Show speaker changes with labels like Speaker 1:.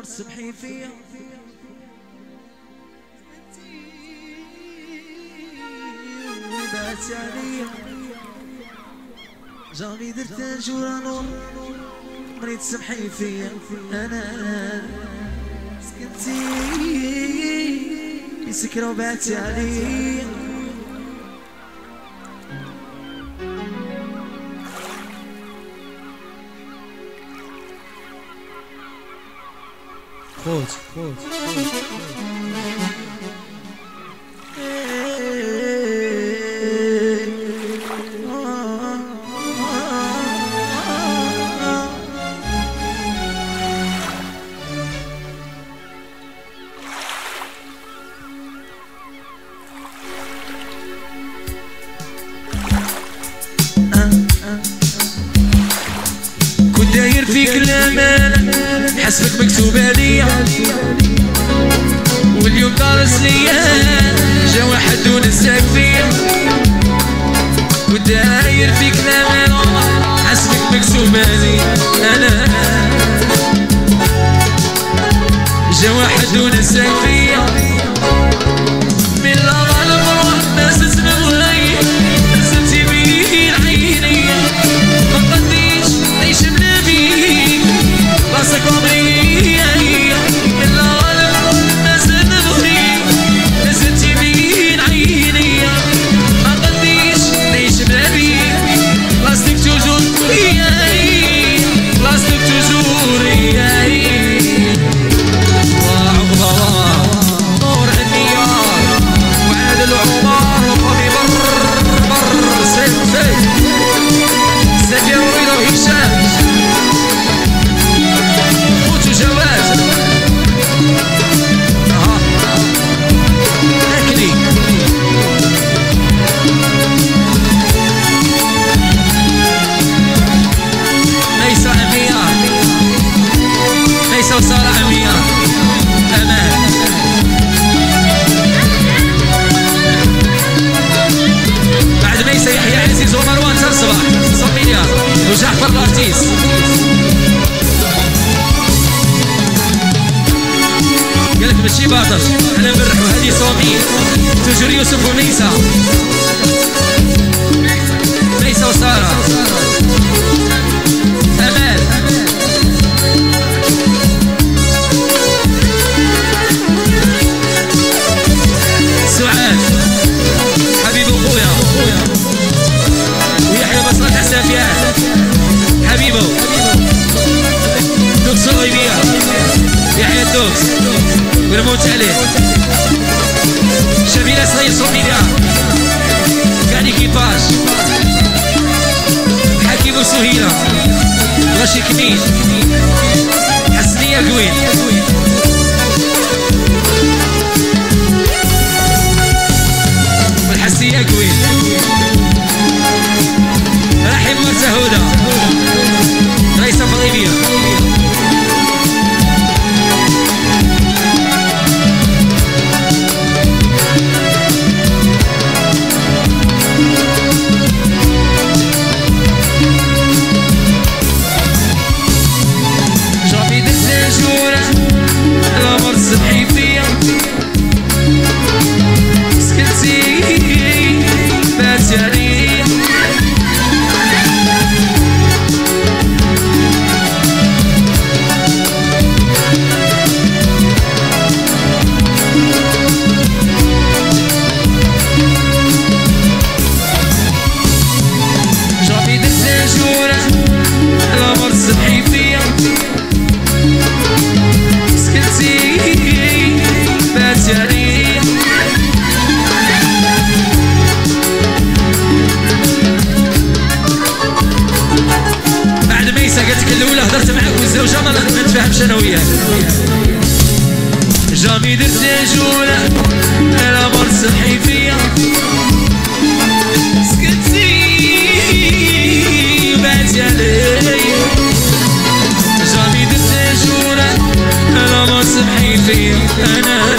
Speaker 1: النور سبحي فيها. وبات عليا. جامي درت جورا نور. مريت سبحي فيا. أنا سكنتي. يسكر وبات عليا. خوت خوت كنت داير فيك الامان حسبك مكتوبة ليا واليوم طارس ليا. جا واحد ونساك فيا. كنت داير فيك الامان حسبك مكتوبة ليا أنا. جا واحد ونساك فيا. ماشي باطل أنا مرح وهذه صومي. تجري يوسف وميسا ميسا وسارة. أمان. سعاد. دوكس الغيبية يحيى الدوكس. ونموت عليه شبيلة صغير ليها كاع ليكيباج حكيم وسهيلة غاشي كنيش حسنية قويل والحسنية قويل رحمة هدى رئيس فاطمية ساعتك الأولى هضرت معاك والزوجة ما نتفاهمش أنا وياك جامي درت جولة أنا مرت صحي فيا. سكتي بعت علي جامي درت جولة أنا مرت صحي فيا. أنا